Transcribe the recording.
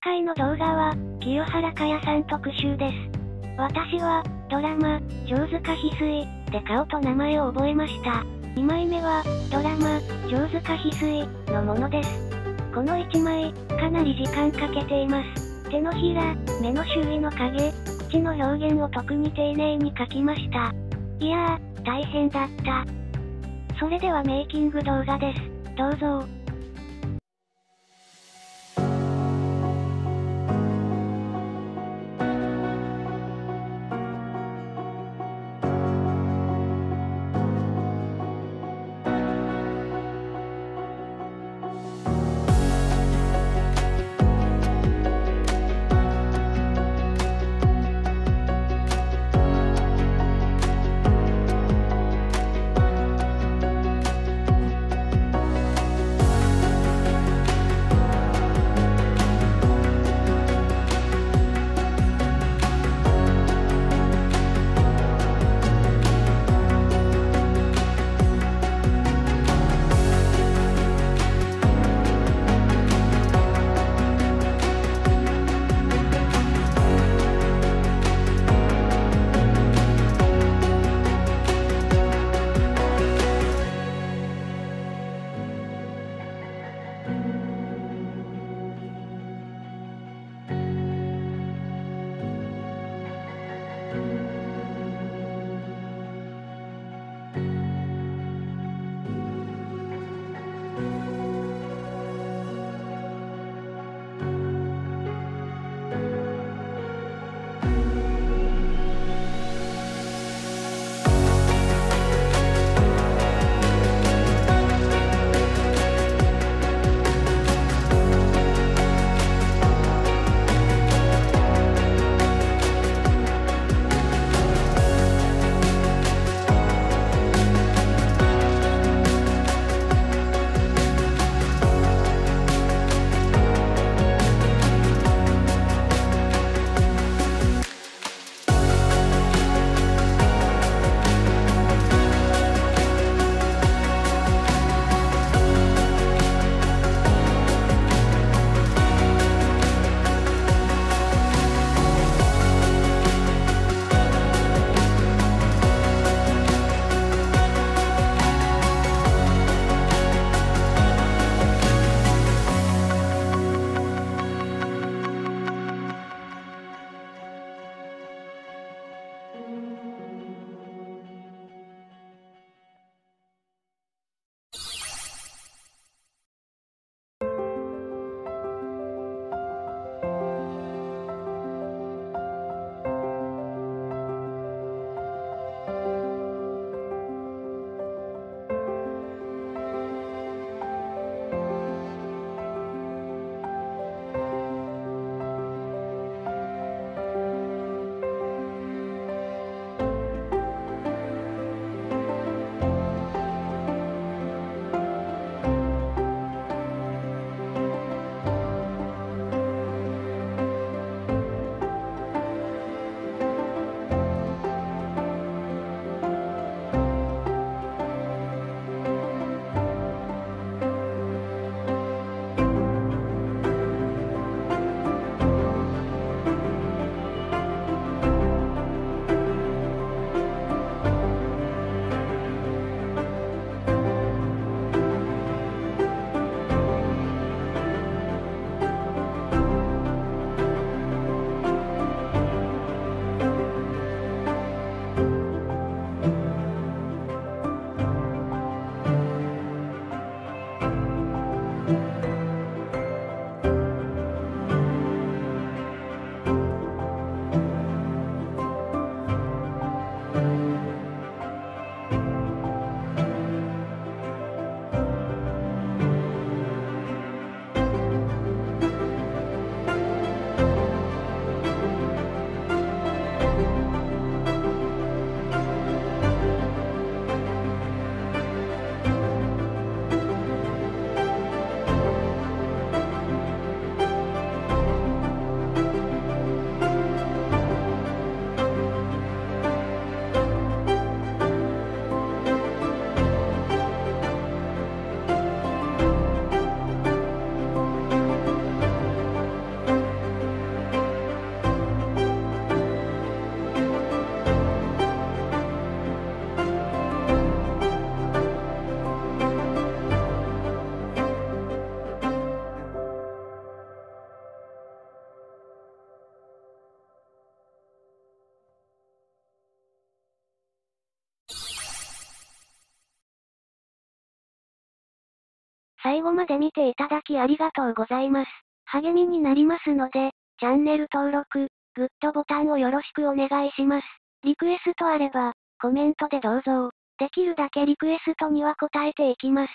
回の動画は、清原かやさん特集です。私は、ドラマ、上塚翡翠、で顔と名前を覚えました。2枚目は、ドラマ、上塚翡翠、のものです。この1枚、かなり時間かけています。手のひら、目の周囲の影、口の表現を特に丁寧に描きました。いやー、大変だった。それではメイキング動画です。どうぞ最後まで見ていただきありがとうございます。励みになりますので、チャンネル登録、グッドボタンをよろしくお願いします。リクエストあれば、コメントでどうぞ。できるだけリクエストには答えていきます。